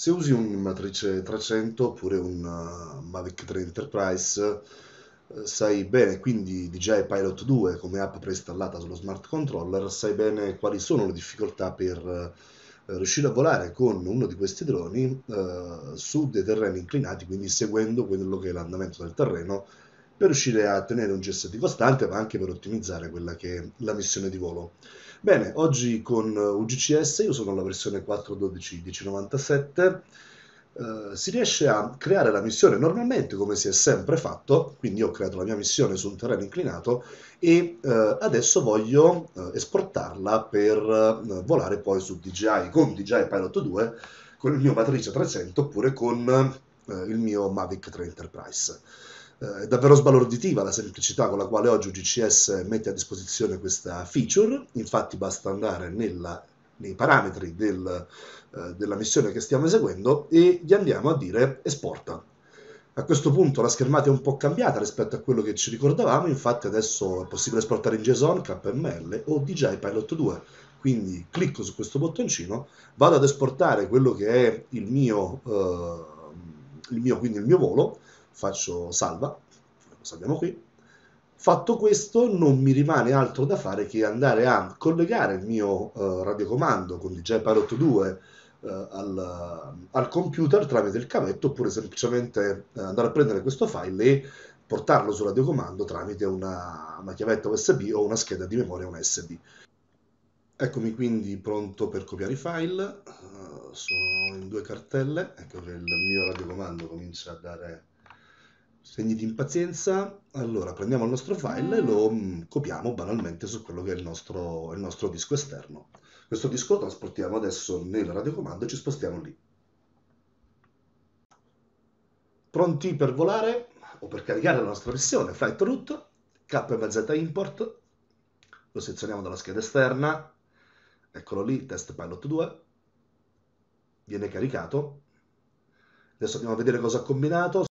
Se usi un Matrice 300 oppure un uh, Mavic 3 Enterprise, uh, sai bene, quindi DJI Pilot 2 come app preinstallata sullo smart controller, sai bene quali sono le difficoltà per uh, riuscire a volare con uno di questi droni su dei terreni inclinati, quindi seguendo quello che è l'andamento del terreno per riuscire a tenere un GSD costante, ma anche per ottimizzare quella che è la missione di volo. Bene, oggi con UGCS, io sono alla versione 4.12.1097, eh, si riesce a creare la missione normalmente come si è sempre fatto, quindi ho creato la mia missione su un terreno inclinato e eh, adesso voglio eh, esportarla per eh, volare poi su DJI, con DJI Pilot 2, con il mio Matrice 300 oppure con il mio Mavic 3 Enterprise. Eh, è davvero sbalorditiva la semplicità con la quale oggi UGCS mette a disposizione questa feature, infatti basta andare nella, nei parametri del, eh, della missione che stiamo eseguendo e gli andiamo a dire esporta. A questo punto la schermata è un po' cambiata rispetto a quello che ci ricordavamo, infatti adesso è possibile esportare in JSON, KML o DJI Pilot 2. Quindi clicco su questo bottoncino, vado ad esportare quello che è il mio, eh, il mio, quindi il mio volo, faccio salva, lo salviamo qui. Fatto questo non mi rimane altro da fare che andare a collegare il mio uh, radiocomando con DJI Pilot 2 uh, al, al, computer tramite il cavetto oppure semplicemente uh, andare a prendere questo file e portarlo sul radiocomando tramite una, una chiavetta USB o una scheda di memoria USB. Eccomi quindi pronto per copiare i file, sono in due cartelle, ecco che il mio radiocomando comincia a dare segni di impazienza, allora prendiamo il nostro file e lo mm, copiamo banalmente su quello che è il nostro, il nostro disco esterno. Questo disco lo trasportiamo adesso nel radiocomando e ci spostiamo lì. Pronti per volare o per caricare la nostra missione, flight route, KMZ import, lo selezioniamo dalla scheda esterna, eccolo lì, test pilot 2, viene caricato. Adesso andiamo a vedere cosa ha combinato.